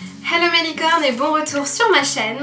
Hello mes licornes et bon retour sur ma chaîne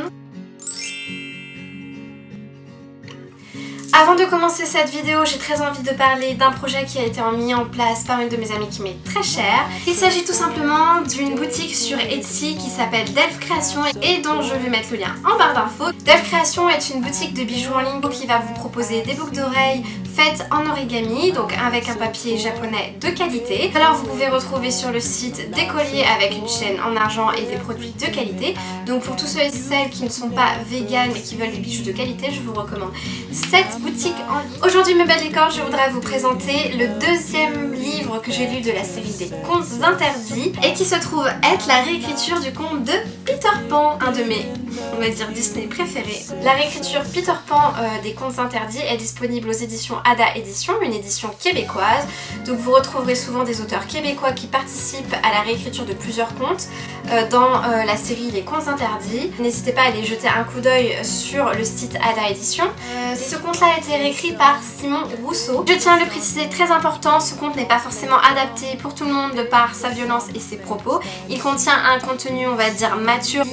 Avant de commencer cette vidéo, j'ai très envie de parler d'un projet qui a été mis en place par une de mes amies qui m'est très chère. Il s'agit tout simplement d'une boutique sur Etsy qui s'appelle Delph Création et dont je vais mettre le lien en barre d'infos. Delph Création est une boutique de bijoux en ligne qui va vous proposer des boucles d'oreilles faites en origami, donc avec un papier japonais de qualité. Alors vous pouvez retrouver sur le site des colliers avec une chaîne en argent et des produits de qualité. Donc pour tous ceux et celles qui ne sont pas vegan et qui veulent des bijoux de qualité, je vous recommande cette boutique en ligne. Aujourd'hui mes belles licornes, je voudrais vous présenter le deuxième livre que j'ai lu de la série des contes interdits et qui se trouve être la réécriture du conte de Peter Pan, un de mes on va dire Disney préférés. La réécriture Peter Pan euh, des contes interdits est disponible aux éditions Ada Édition, une édition québécoise. Donc vous retrouverez souvent des auteurs québécois qui participent à la réécriture de plusieurs contes euh, dans euh, la série Les contes interdits. N'hésitez pas à aller jeter un coup d'œil sur le site Ada Édition. ce conte-là a été réécrit par Simon Rousseau. Je tiens à le préciser, très important, ce conte n'est pas forcément adapté pour tout le monde de par sa violence et ses propos. Il contient un contenu, on va dire, mature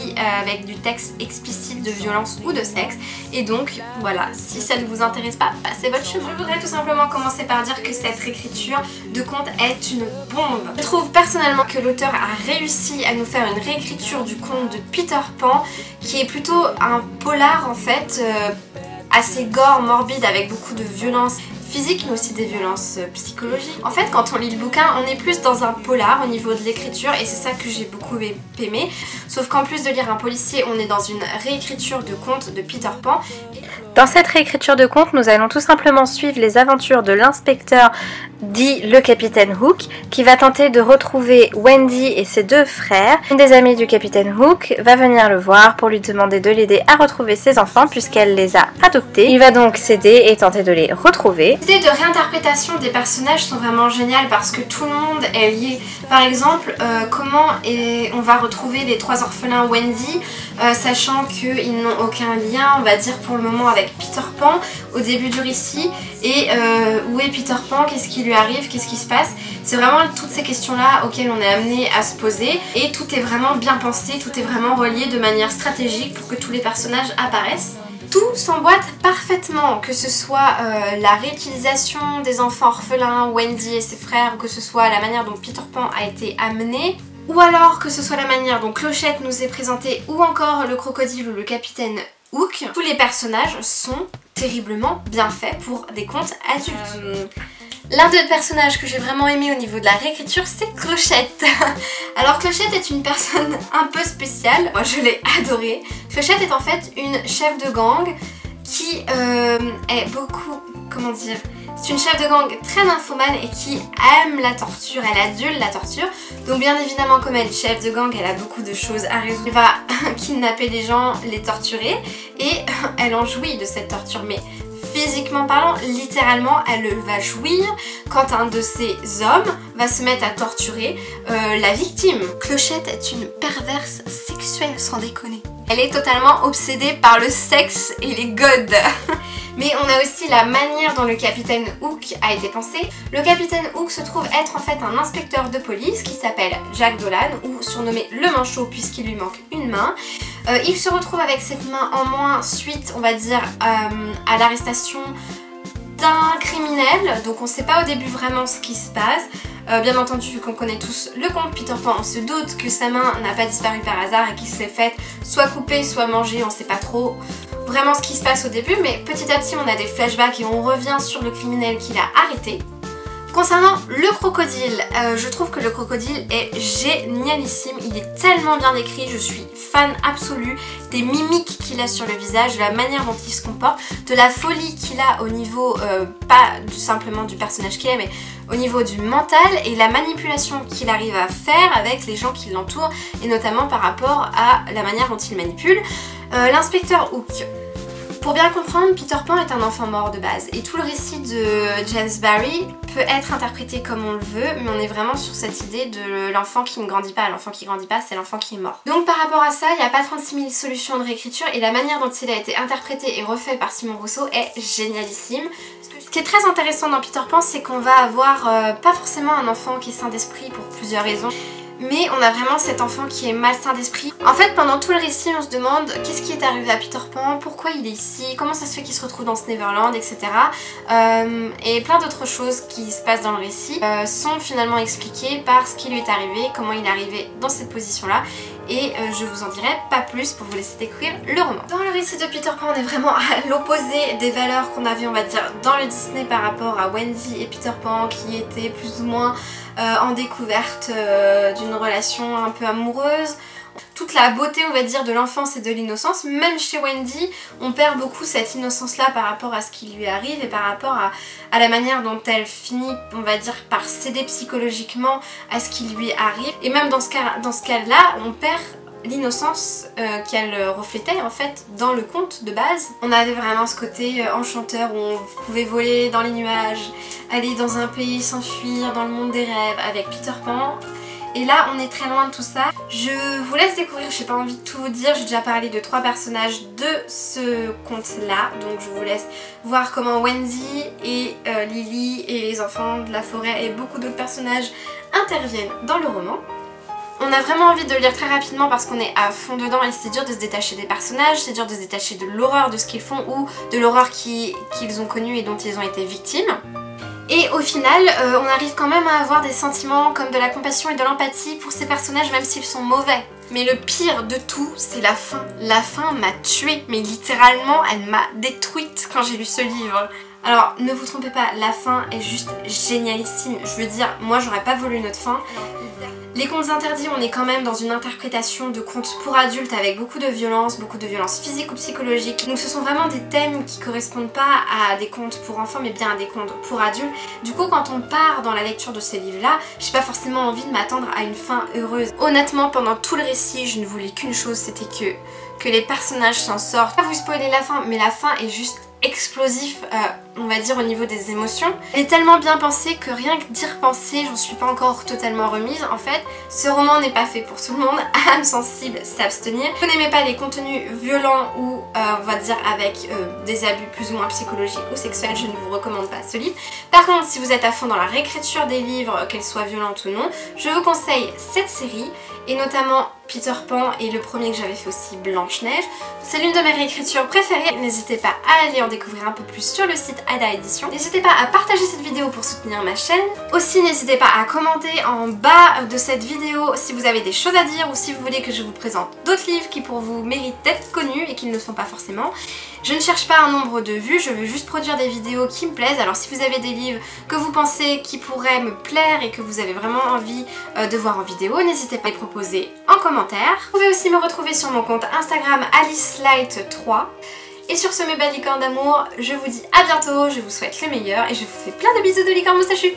avec du texte explicite de violence ou de sexe. Et donc, voilà, si ça ne vous intéresse pas, passez votre chemin. Je voudrais tout simplement commencer par dire que cette réécriture de conte est une bombe. Je trouve personnellement que l'auteur a réussi à nous faire une réécriture du conte de Peter Pan qui est plutôt un polar en fait. Euh, assez gore, morbide, avec beaucoup de violence physique mais aussi des violences euh, psychologiques. En fait quand on lit le bouquin on est plus dans un polar au niveau de l'écriture et c'est ça que j'ai beaucoup aimé. Sauf qu'en plus de lire un policier on est dans une réécriture de conte de Peter Pan. Dans cette réécriture de conte, nous allons tout simplement suivre les aventures de l'inspecteur dit le capitaine Hook qui va tenter de retrouver Wendy et ses deux frères. Une des amies du capitaine Hook va venir le voir pour lui demander de l'aider à retrouver ses enfants puisqu'elle les a adoptés. Il va donc s'aider et tenter de les retrouver. Les idées de réinterprétation des personnages sont vraiment géniales parce que tout le monde est lié. Par exemple, euh, comment on va retrouver les trois orphelins Wendy euh, sachant qu'ils n'ont aucun lien, on va dire pour le moment, avec Peter Pan au début du récit. Et euh, où est Peter Pan? Qu'est-ce qui lui arrive? Qu'est-ce qui se passe? C'est vraiment toutes ces questions-là auxquelles on est amené à se poser. Et tout est vraiment bien pensé, tout est vraiment relié de manière stratégique pour que tous les personnages apparaissent. Tout s'emboîte parfaitement, que ce soit euh, la réutilisation des enfants orphelins, Wendy et ses frères, ou que ce soit la manière dont Peter Pan a été amené, ou alors que ce soit la manière dont Clochette nous est présentée ou encore le crocodile ou le capitaine Hook, tous les personnages sont terriblement bien faits pour des contes adultes. Euh, l'un des personnages que j'ai vraiment aimé au niveau de la réécriture, c'est Clochette. Alors Clochette est une personne un peu spéciale, moi je l'ai adorée. Clochette est en fait une chef de gang qui euh, est beaucoup, comment dire, c'est une chef de gang très nymphomane et qui aime la torture, elle adule la torture. Donc bien évidemment comme elle est chef de gang, elle a beaucoup de choses à résoudre. Elle va kidnapper des gens, les torturer et elle en jouit de cette torture. Mais physiquement parlant, littéralement, elle va jouir quand un de ces hommes va se mettre à torturer euh, la victime. Clochette est une perverse sexuelle sans déconner. Elle est totalement obsédée par le sexe et les godes. Mais on a aussi la manière dont le capitaine Hook a été pensé. Le capitaine Hook se trouve être en fait un inspecteur de police qui s'appelle Jack Dolan, ou surnommé le manchot puisqu'il lui manque une main. Euh, il se retrouve avec cette main en moins suite, on va dire, euh, à l'arrestation d'un criminel. Donc on ne sait pas au début vraiment ce qui se passe. Euh, bien entendu, vu qu'on connaît tous le conte Peter Pan, on se doute que sa main n'a pas disparu par hasard et qu'il s'est faite soit coupée, soit mangée, on sait pas trop vraiment ce qui se passe au début, mais petit à petit on a des flashbacks et on revient sur le criminel qu'il a arrêté. Concernant le crocodile, euh, je trouve que le crocodile est génialissime, il est tellement bien écrit, je suis fan absolue des mimiques qu'il a sur le visage, de la manière dont il se comporte, de la folie qu'il a au niveau, euh, pas simplement du personnage qu'il est, mais au niveau du mental et la manipulation qu'il arrive à faire avec les gens qui l'entourent et notamment par rapport à la manière dont il manipule. Euh, l'inspecteur Hook, pour bien comprendre, Peter Pan est un enfant mort de base et tout le récit de James Barry peut être interprété comme on le veut mais on est vraiment sur cette idée de l'enfant qui ne grandit pas. L'enfant qui grandit pas, c'est l'enfant qui est mort. Donc par rapport à ça, il n'y a pas 36 000 solutions de réécriture et la manière dont il a été interprété et refait par Simon Rousseau est génialissime. Ce qui est très intéressant dans Peter Pan, c'est qu'on va avoir euh, pas forcément un enfant qui est sain d'esprit pour plusieurs raisons mais on a vraiment cet enfant qui est malsain d'esprit. En fait pendant tout le récit on se demande qu'est-ce qui est arrivé à Peter Pan, pourquoi il est ici, comment ça se fait qu'il se retrouve dans ce Neverland, etc. Euh, et plein d'autres choses qui se passent dans le récit euh, sont finalement expliquées par ce qui lui est arrivé, comment il est arrivé dans cette position là et euh, je vous en dirai pas plus pour vous laisser découvrir le roman. Dans le récit de Peter Pan on est vraiment à l'opposé des valeurs qu'on avait on va dire dans le Disney par rapport à Wendy et Peter Pan qui étaient plus ou moins euh, en découverte euh, d'une relation un peu amoureuse. Toute la beauté on va dire de l'enfance et de l'innocence, même chez Wendy on perd beaucoup cette innocence là par rapport à ce qui lui arrive et par rapport à, la manière dont elle finit on va dire par céder psychologiquement à ce qui lui arrive et même dans ce cas, dans ce cas là on perd l'innocence euh, qu'elle reflétait en fait dans le conte de base. On avait vraiment ce côté euh, enchanteur où on pouvait voler dans les nuages, aller dans un pays, s'enfuir dans le monde des rêves avec Peter Pan. Et là on est très loin de tout ça. Je vous laisse découvrir, je n'ai pas envie de tout vous dire, j'ai déjà parlé de trois personnages de ce conte là. Donc je vous laisse voir comment Wendy et euh, Lily et les enfants de la forêt et beaucoup d'autres personnages interviennent dans le roman. On a vraiment envie de le lire très rapidement parce qu'on est à fond dedans et c'est dur de se détacher des personnages, c'est dur de se détacher de l'horreur de ce qu'ils font ou de l'horreur qu'ils ont connue et dont ils ont été victimes. Et au final, euh, on arrive quand même à avoir des sentiments comme de la compassion et de l'empathie pour ces personnages même s'ils sont mauvais. Mais le pire de tout, c'est la fin. La fin m'a tuée, mais littéralement, elle m'a détruite quand j'ai lu ce livre. Alors, ne vous trompez pas, la fin est juste génialissime. Je veux dire, moi j'aurais pas voulu une autre fin. Les contes interdits, on est quand même dans une interprétation de contes pour adultes avec beaucoup de violence, beaucoup de violence physique ou psychologique. Donc ce sont vraiment des thèmes qui correspondent pas à des contes pour enfants mais bien à des contes pour adultes. Du coup quand on part dans la lecture de ces livres-là, j'ai pas forcément envie de m'attendre à une fin heureuse. Honnêtement, pendant tout le récit, je ne voulais qu'une chose, c'était que, que les personnages s'en sortent. Pas vous spoiler la fin, mais la fin est juste explosif, euh, on va dire au niveau des émotions. Elle est tellement bien pensée que rien que d'y repenser, j'en suis pas encore totalement remise. En fait, ce roman n'est pas fait pour tout le monde, âme sensible, s'abstenir. Vous n'aimez pas les contenus violents ou euh, on va dire avec euh, des abus plus ou moins psychologiques ou sexuels, je ne vous recommande pas ce livre. Par contre, si vous êtes à fond dans la réécriture des livres, qu'elles soient violentes ou non, je vous conseille cette série et notamment Peter Pan et le premier que j'avais fait aussi Blanche-Neige. C'est l'une de mes réécritures préférées, n'hésitez pas à aller en découvrir un peu plus sur le site Ada Edition. N'hésitez pas à partager cette vidéo pour soutenir ma chaîne. Aussi n'hésitez pas à commenter en bas de cette vidéo si vous avez des choses à dire ou si vous voulez que je vous présente d'autres livres qui pour vous méritent d'être connus et qui ne sont pas forcément. Je ne cherche pas un nombre de vues, je veux juste produire des vidéos qui me plaisent. Alors si vous avez des livres que vous pensez qui pourraient me plaire et que vous avez vraiment envie euh, de voir en vidéo, n'hésitez pas à les proposer en commentaire. Vous pouvez aussi me retrouver sur mon compte Instagram AliceLight3. Et sur ce mes belles d'amour, je vous dis à bientôt, je vous souhaite le meilleur et je vous fais plein de bisous de licorne moustachue.